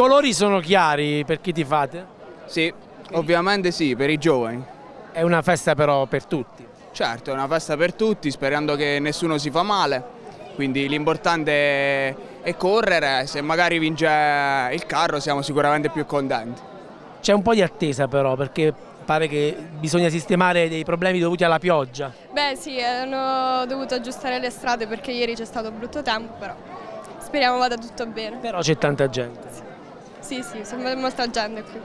I colori sono chiari per chi ti fate? Sì, ovviamente sì, per i giovani. È una festa però per tutti. Certo, è una festa per tutti, sperando che nessuno si fa male. Quindi l'importante è correre, se magari vince il carro siamo sicuramente più contenti. C'è un po' di attesa però perché pare che bisogna sistemare dei problemi dovuti alla pioggia. Beh sì, hanno dovuto aggiustare le strade perché ieri c'è stato brutto tempo, però speriamo vada tutto bene. Però c'è tanta gente. Sì, sì, c'è molta gente qui.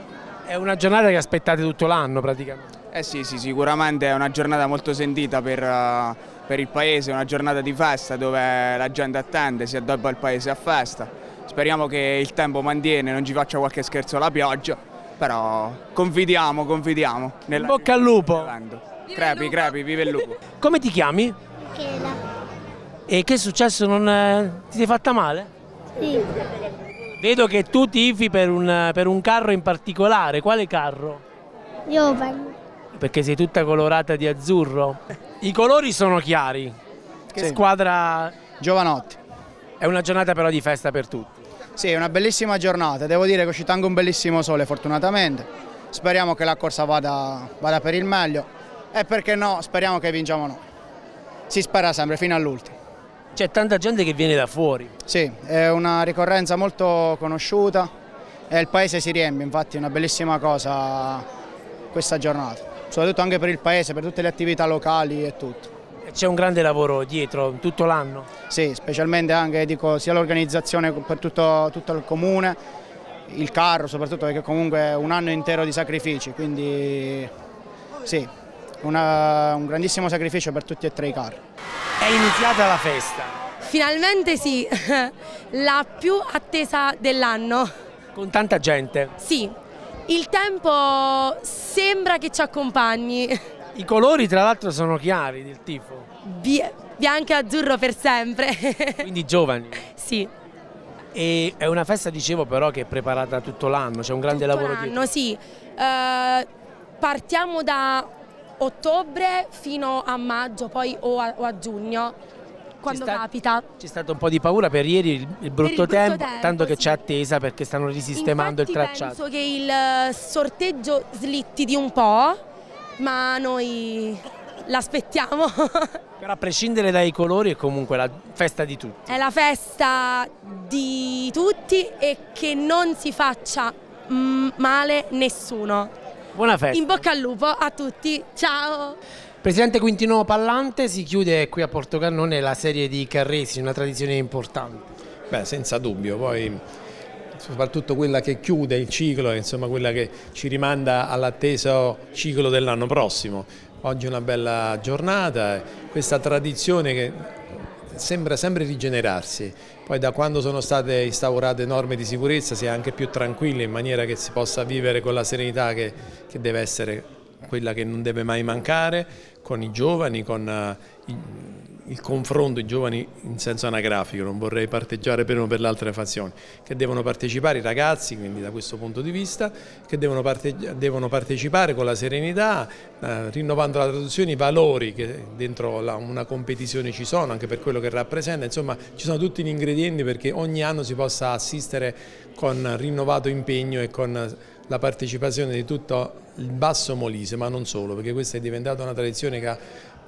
È una giornata che aspettate tutto l'anno praticamente. Eh sì, sì, sicuramente è una giornata molto sentita per, uh, per il paese, una giornata di festa dove la gente attende, si addobba il paese a festa. Speriamo che il tempo mantiene, non ci faccia qualche scherzo la pioggia, però confidiamo, confidiamo. Nella... Bocca al lupo! Crepi, crepi, vive il lupo! Come ti chiami? Michela. E che è successo? Non, eh, ti sei fatta male? Sì. Vedo che tu tifi per un, per un carro in particolare, quale carro? Giovani. Perché sei tutta colorata di azzurro. I colori sono chiari. Che Sì. squadra... Giovanotti. È una giornata però di festa per tutti. Sì, è una bellissima giornata. Devo dire che è uscito anche un bellissimo sole, fortunatamente. Speriamo che la corsa vada, vada per il meglio. E perché no, speriamo che vinciamo noi. Si spera sempre, fino all'ultimo. C'è tanta gente che viene da fuori. Sì, è una ricorrenza molto conosciuta e il paese si riempie, infatti è una bellissima cosa questa giornata. Soprattutto anche per il paese, per tutte le attività locali e tutto. C'è un grande lavoro dietro tutto l'anno. Sì, specialmente anche dico, sia l'organizzazione per tutto, tutto il comune, il carro soprattutto perché comunque è un anno intero di sacrifici, quindi sì, una- un grandissimo sacrificio per tutti e tre i carri. È iniziata la festa. Finalmente sì, la più attesa dell'anno. Con tanta gente. Sì, il tempo sembra che ci accompagni. I colori tra l'altro sono chiari del tifo. Bi- bianco e azzurro per sempre. Quindi giovani. sì, E è una festa, dicevo, però che è preparata tutto l'anno, c'è un grande tutto lavoro dietro. l'anno, sì. Eh, partiamo da ottobre fino a maggio, poi o a, o a giugno, quando sta- capita. C'è stato un po' di paura per ieri il, il brutto, brutto tempo, tempo, tanto che sì. c'è attesa perché stanno risistemando il Infatti tracciato. penso che il eh, sorteggio slitti di un po', ma noi l'aspettiamo. Però a prescindere dai colori è comunque la festa di tutti. È la festa di tutti e che non si faccia mm, male nessuno. Buona festa. In bocca al lupo a tutti, ciao! Presidente Quintino Pallante si chiude qui a Portocannone la serie di Carresi, una tradizione importante. Beh, senza dubbio, poi soprattutto quella che chiude il ciclo, insomma quella che ci rimanda all'atteso ciclo dell'anno prossimo. Oggi è una bella giornata, questa tradizione che sembra sempre rigenerarsi. Poi da quando sono state instaurate norme di sicurezza si è anche più tranquilli in maniera che si possa vivere con la serenità che, che deve essere quella che non deve mai mancare, con i giovani, con eh, i- il confronto, i giovani in senso anagrafico, non vorrei parteggiare per uno o per l'altra fazione, che devono partecipare i ragazzi, quindi da questo punto di vista, che devono, parte- devono partecipare con la serenità, eh, rinnovando la traduzione, i valori che dentro la- una competizione ci sono, anche per quello che rappresenta, insomma ci sono tutti gli ingredienti perché ogni anno si possa assistere con rinnovato impegno e con la partecipazione di tutto il basso Molise, ma non solo, perché questa è diventata una tradizione che ha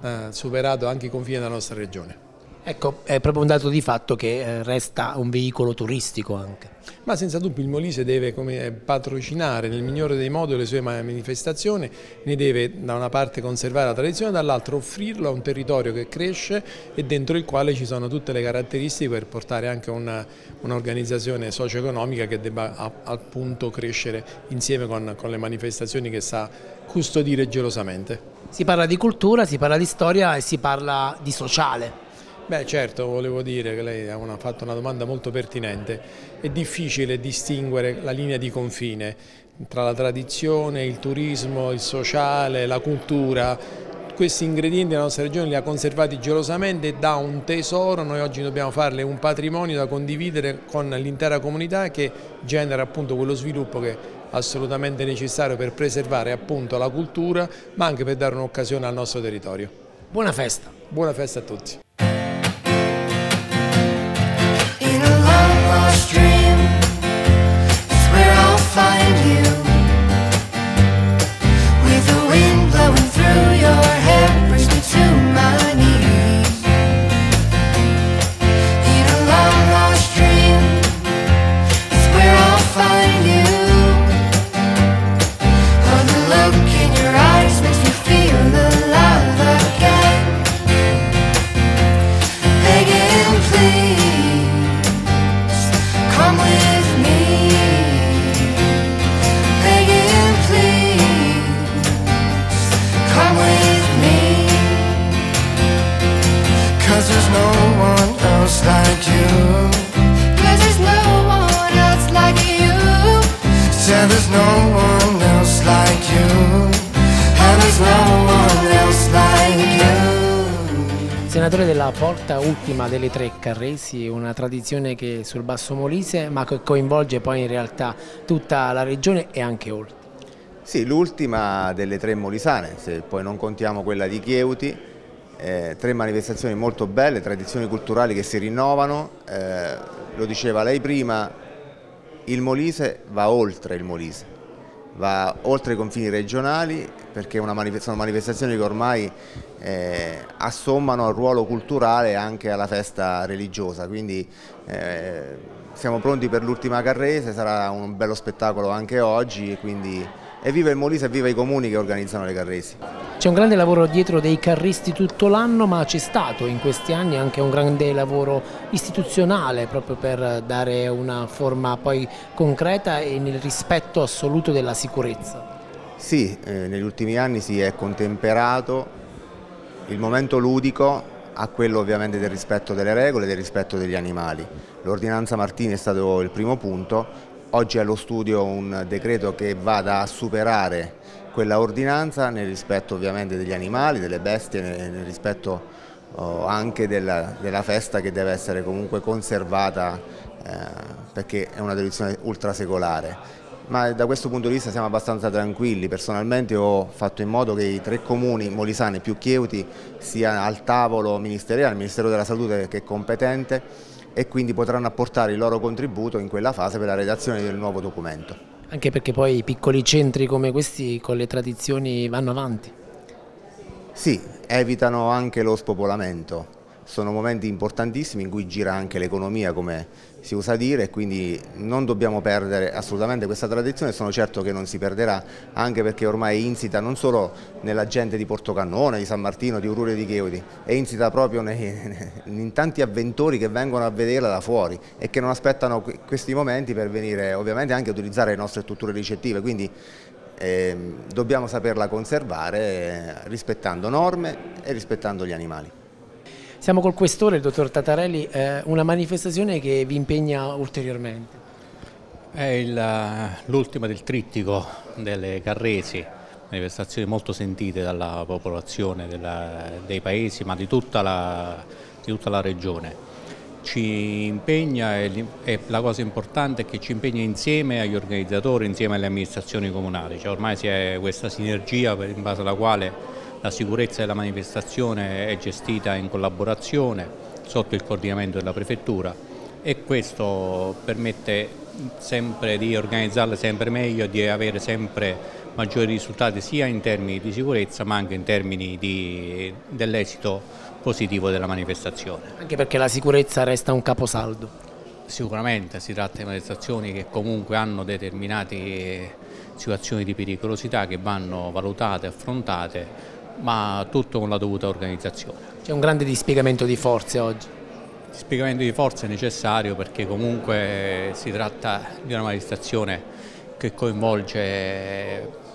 eh, superato anche i confini della nostra regione. Ecco, è proprio un dato di fatto che eh, resta un veicolo turistico anche. Ma senza dubbio il Molise deve come, patrocinare nel migliore dei modi le sue manifestazioni, ne deve da una parte conservare la tradizione, dall'altra offrirlo a un territorio che cresce e dentro il quale ci sono tutte le caratteristiche per portare anche un'organizzazione socio-economica che debba a- appunto crescere insieme con, con le manifestazioni che sa custodire gelosamente. Si parla di cultura, si parla di storia e si parla di sociale. Beh certo, volevo dire che lei ha fatto una domanda molto pertinente. È difficile distinguere la linea di confine tra la tradizione, il turismo, il sociale, la cultura. Questi ingredienti la nostra regione li ha conservati gelosamente dà un tesoro, noi oggi dobbiamo farle un patrimonio da condividere con l'intera comunità che genera appunto quello sviluppo che è assolutamente necessario per preservare appunto la cultura ma anche per dare un'occasione al nostro territorio. Buona festa. Buona festa a tutti. And there's no one else like you. And there's no one else like you. Senatore della porta ultima delle tre Carresi, una tradizione che sul Basso Molise ma che coinvolge poi in realtà tutta la regione e anche oltre. Sì, l'ultima delle tre molisane, se poi non contiamo quella di Chieuti, eh, tre manifestazioni molto belle, tradizioni culturali che si rinnovano, eh, lo diceva lei prima, il Molise va oltre il Molise, va oltre i confini regionali perché manifest sono manifestazioni che ormai eh, assommano al ruolo culturale anche alla festa religiosa, quindi eh, siamo pronti per l'ultima Carrese, sarà un bello spettacolo anche oggi e quindi evviva il Molise e viva i comuni che organizzano le Carresi. C'è un grande lavoro dietro dei carristi tutto l'anno, ma c'è stato in questi anni anche un grande lavoro istituzionale proprio per dare una forma poi concreta e nel rispetto assoluto della sicurezza. Sì, eh, negli ultimi anni si è contemperato il momento ludico a quello ovviamente del rispetto delle regole e del rispetto degli animali. L'ordinanza Martini è stato il primo punto, oggi è allo studio un decreto che vada a superare quella ordinanza nel rispetto ovviamente degli animali, delle bestie, nel rispetto oh, anche della, della, festa che deve essere comunque conservata eh, perché è una tradizione ultrasecolare. Ma da questo punto di vista siamo abbastanza tranquilli, personalmente ho fatto in modo che i tre comuni, Molisane più Chieuti, siano al tavolo ministeriale, il Ministero della Salute che è competente e quindi potranno apportare il loro contributo in quella fase per la redazione del nuovo documento. Anche perché poi i piccoli centri come questi con le tradizioni vanno avanti. Sì, evitano anche lo spopolamento. Sono momenti importantissimi in cui gira anche l'economia come si usa dire e quindi non dobbiamo perdere assolutamente questa tradizione, sono certo che non si perderà anche perché ormai è insita non solo nella gente di Portocannone, di San Martino, di Urure di Chiodi, è insita proprio nei, in tanti avventori che vengono a vederla da fuori e che non aspettano questi momenti per venire ovviamente anche a utilizzare le nostre strutture ricettive, quindi eh, dobbiamo saperla conservare eh, rispettando norme e rispettando gli animali. Siamo col questore, il dottor Tatarelli, eh, una manifestazione che vi impegna ulteriormente. È l'ultima del trittico delle Carresi, manifestazioni molto sentite dalla popolazione della, dei paesi ma di tutta la, di tutta la regione. Ci impegna e la cosa importante è che ci impegna insieme agli organizzatori, insieme alle amministrazioni comunali, cioè ormai si è questa sinergia in base alla quale la sicurezza della manifestazione è gestita in collaborazione sotto il coordinamento della Prefettura e questo permette sempre di organizzarla sempre meglio e di avere sempre maggiori risultati sia in termini di sicurezza ma anche in termini dell'esito positivo della manifestazione. Anche perché la sicurezza resta un caposaldo. Sicuramente si tratta di manifestazioni che comunque hanno determinate situazioni di pericolosità che vanno valutate affrontate ma tutto con la dovuta organizzazione. C'è un grande dispiegamento di forze oggi? Il dispiegamento di forze è necessario perché comunque si tratta di una manifestazione che coinvolge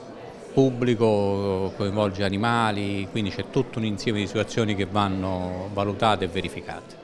pubblico, coinvolge animali, quindi c'è tutto un insieme di situazioni che vanno valutate e verificate.